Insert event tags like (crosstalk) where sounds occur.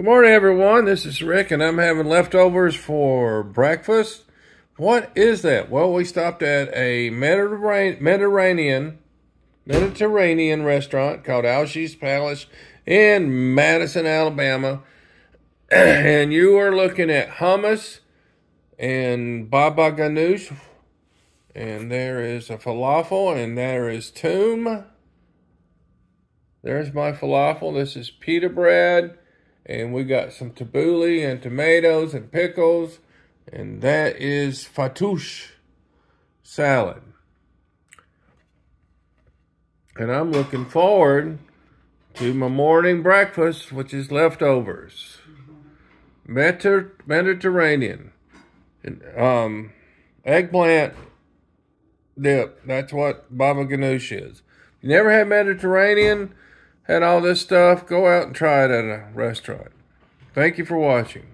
Good morning, everyone. This is Rick, and I'm having leftovers for breakfast. What is that? Well, we stopped at a Mediterranean Mediterranean restaurant called Algi's Palace in Madison, Alabama. (clears throat) and you are looking at hummus and baba ganoush. And there is a falafel, and there is toum. There's my falafel. This is pita bread. And we got some tabbouleh and tomatoes and pickles. And that is fattoush salad. And I'm looking forward to my morning breakfast, which is leftovers. Mediter Mediterranean. Um, eggplant dip. That's what baba ganoush is. You never had Mediterranean, had all this stuff, go out and try it at a restaurant. Thank you for watching.